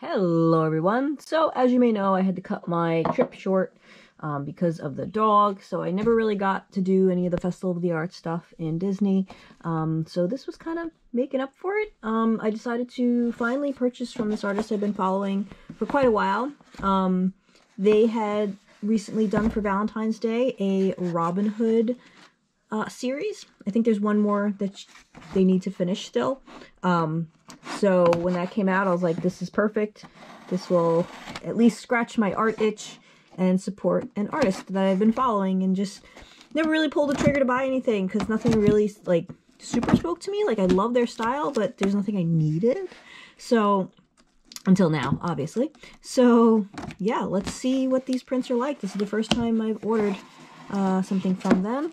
Hello everyone. So as you may know, I had to cut my trip short um, because of the dog. So I never really got to do any of the Festival of the Arts stuff in Disney. Um, so this was kind of making up for it. Um, I decided to finally purchase from this artist I've been following for quite a while. Um, they had recently done for Valentine's Day a Robin Hood uh, series. I think there's one more that they need to finish still. Um, so when that came out, I was like, this is perfect. This will at least scratch my art itch and support an artist that I've been following and just never really pulled the trigger to buy anything because nothing really like super spoke to me. Like I love their style, but there's nothing I needed. So until now, obviously. So yeah, let's see what these prints are like. This is the first time I've ordered uh, something from them.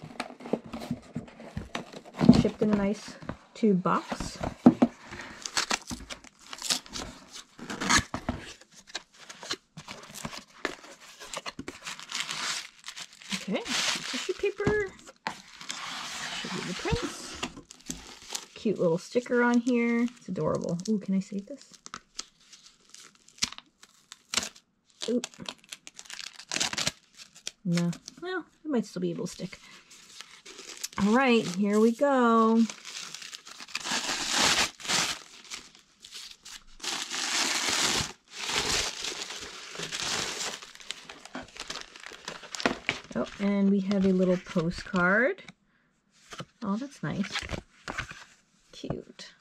Shipped in a nice tube box. Okay, tissue paper. Show you the prints. Cute little sticker on here. It's adorable. Ooh, can I save this? Ooh. No. Well, it might still be able to stick. All right, here we go. Oh, and we have a little postcard. Oh, that's nice. Cute.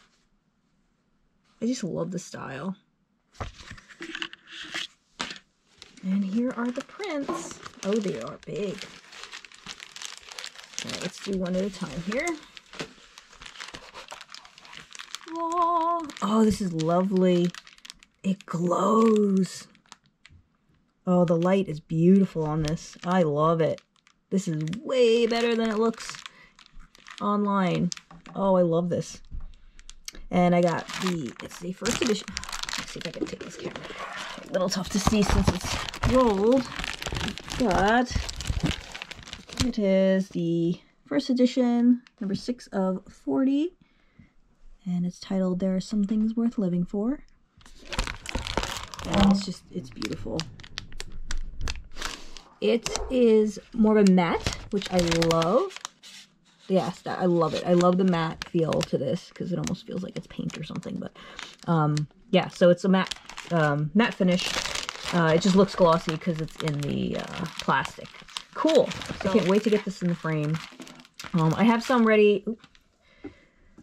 I just love the style. And here are the prints. Oh, they are big. Right, let's do one at a time here. Oh, oh, this is lovely. It glows. Oh, the light is beautiful on this. I love it. This is way better than it looks online. Oh, I love this. And I got the, it's the first edition. Let's see if I can take this camera. A little tough to see since it's rolled, but it is the first edition, number six of 40, and it's titled There Are Some Things Worth Living For. And it's just, it's beautiful. It is more of a matte, which I love. Yes, that, I love it. I love the matte feel to this because it almost feels like it's paint or something. But um, yeah, so it's a matte um, matte finish. Uh, it just looks glossy because it's in the uh, plastic. Cool. So, I can't wait to get this in the frame. Um, I have some ready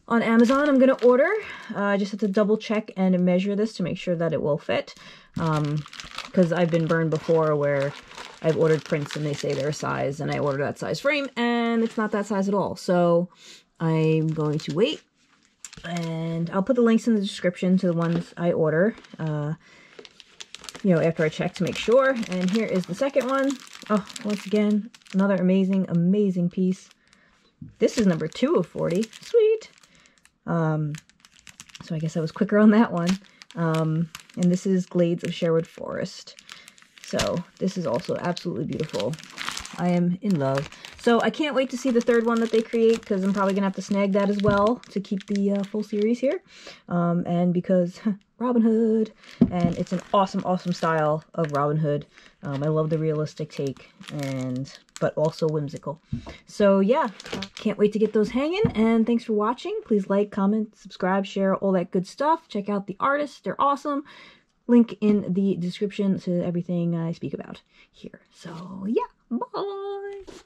on Amazon. I'm going to order. Uh, I just have to double check and measure this to make sure that it will fit. Because um, I've been burned before where I've ordered prints and they say they're a size and I order that size frame and it's not that size at all. So I'm going to wait and I'll put the links in the description to the ones I order. Uh, you know, after I check to make sure. And here is the second one. Oh, once again, another amazing, amazing piece. This is number two of 40. Sweet. Um, so I guess I was quicker on that one. Um, and this is Glades of Sherwood Forest. So this is also absolutely beautiful. I am in love. So I can't wait to see the third one that they create because I'm probably going to have to snag that as well to keep the uh, full series here. Um, and because Robin Hood, and it's an awesome, awesome style of Robin Hood. Um, I love the realistic take, and but also whimsical. So yeah, can't wait to get those hanging, and thanks for watching. Please like, comment, subscribe, share, all that good stuff. Check out the artists, they're awesome link in the description to everything I speak about here. So yeah, bye!